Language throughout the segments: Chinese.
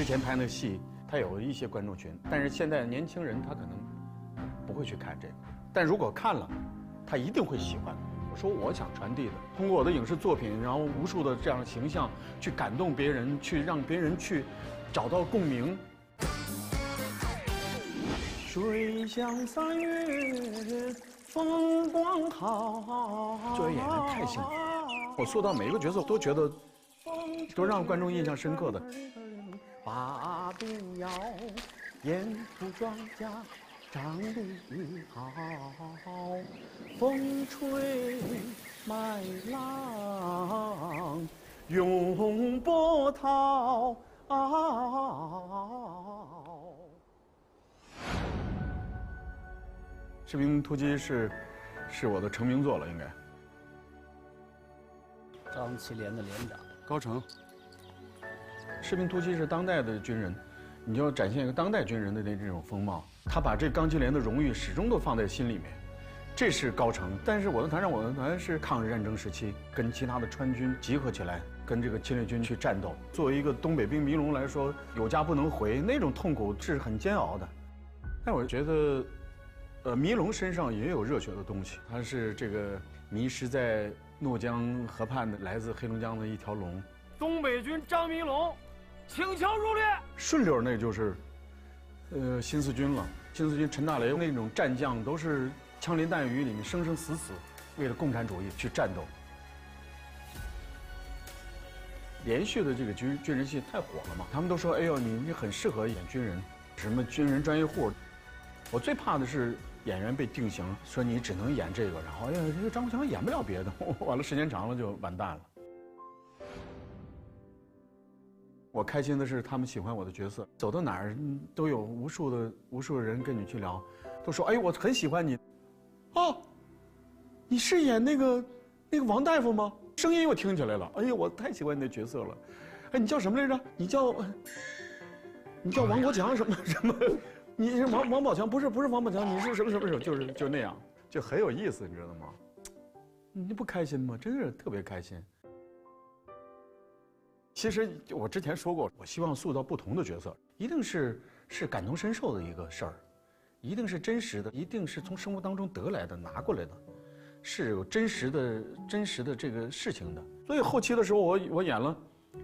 之前拍那个戏，他有一些观众群，但是现在年轻人他可能不会去看这个，但如果看了，他一定会喜欢。我说我想传递的，通过我的影视作品，然后无数的这样的形象去感动别人，去让别人去找到共鸣。水乡三月风光好，作为演员太幸福了，我塑造每一个角色都觉得都让观众印象深刻的。把兵摇，沿途庄稼长得好，风吹麦浪涌波涛。士兵突击是是我的成名作了，应该。张其连的连长高成。士兵突击是当代的军人，你就要展现一个当代军人的那这种风貌。他把这钢七连的荣誉始终都放在心里面，这是高成。但是我的团长，我的团是抗日战争时期跟其他的川军集合起来，跟这个侵略军去战斗。作为一个东北兵迷龙来说，有家不能回，那种痛苦是很煎熬的。但我觉得，呃，迷龙身上也有热血的东西。他是这个迷失在诺江河畔的来自黑龙江的一条龙。东北军张迷龙。请求入列。顺溜那就是，呃，新四军了。新四军陈大雷那种战将，都是枪林弹雨里面生生死死，为了共产主义去战斗。连续的这个军军人戏太火了嘛，他们都说：“哎呦，你你很适合演军人，什么军人专业户。”我最怕的是演员被定型，说你只能演这个，然后哎呀，这个张国强演不了别的，完了时间长了就完蛋了。我开心的是，他们喜欢我的角色，走到哪儿都有无数的无数的人跟你去聊，都说：“哎，我很喜欢你。”哦，你是演那个那个王大夫吗？声音我听起来了。哎呀，我太喜欢你的角色了。哎，你叫什么来着？你叫你叫王国强什么什么？你是王王宝强？不是不是王宝强，你是什么什么什么？就是就那样，就很有意思，你知道吗？你不开心吗？真是特别开心。其实我之前说过，我希望塑造不同的角色，一定是是感同身受的一个事儿，一定是真实的，一定是从生活当中得来的、拿过来的，是有真实的、真实的这个事情的。所以后期的时候，我我演了，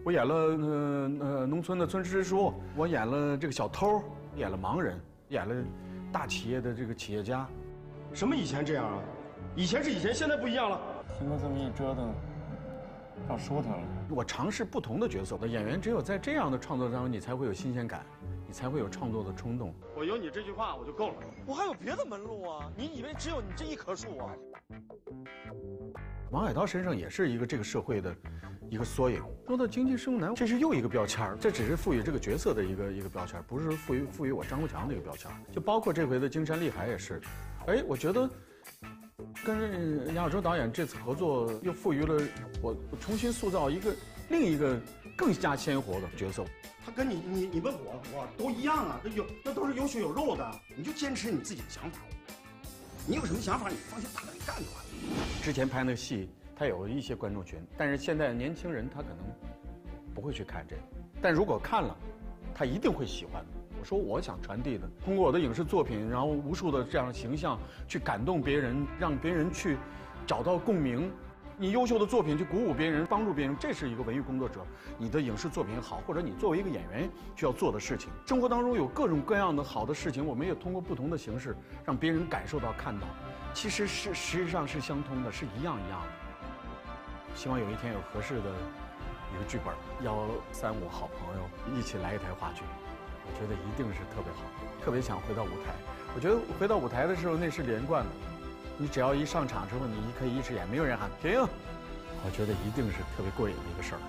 我演了呃呃农村的村支书，我演了这个小偷，演了盲人，演了大企业的这个企业家。什么以前这样啊？以前是以前，现在不一样了。经过这么一折腾。要说他了，我尝试不同的角色。演员只有在这样的创作当中，你才会有新鲜感，你才会有创作的冲动。我有你这句话我就够了。我还有别的门路啊！你以为只有你这一棵树啊？王海涛身上也是一个这个社会的一个缩影。说到经济适用男，这是又一个标签这只是赋予这个角色的一个一个标签不是赋予赋予我张国强的一个标签就包括这回的《金山丽海》也是。哎，我觉得。跟杨亚洲导演这次合作，又赋予了我重新塑造一个另一个更加鲜活的角色。他跟你你你问我我都一样啊，那有那都是有血有肉的，你就坚持你自己的想法。你有什么想法，你放心大胆干就完了。之前拍那个戏，他有一些观众群，但是现在年轻人他可能不会去看这个，但如果看了，他一定会喜欢。我说我想传递的，通过我的影视作品，然后无数的这样的形象去感动别人，让别人去找到共鸣。你优秀的作品去鼓舞别人，帮助别人，这是一个文艺工作者你的影视作品好，或者你作为一个演员需要做的事情。生活当中有各种各样的好的事情，我们也通过不同的形式让别人感受到、看到，其实是实际上是相通的，是一样一样的。希望有一天有合适的一个剧本，邀三五好朋友一起来一台话剧。我觉得一定是特别好，特别想回到舞台。我觉得回到舞台的时候那是连贯的，你只要一上场之后，你可以一直演，没有人喊停。我觉得一定是特别过瘾的一个事儿。